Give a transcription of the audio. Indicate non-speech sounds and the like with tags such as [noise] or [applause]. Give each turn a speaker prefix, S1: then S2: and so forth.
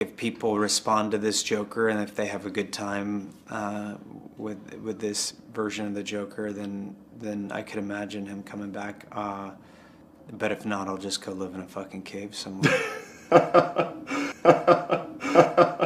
S1: if people respond to this Joker and if they have a good time uh, with with this version of the Joker, then then I could imagine him coming back. Uh, but if not, I'll just go live in a fucking cave somewhere. [laughs]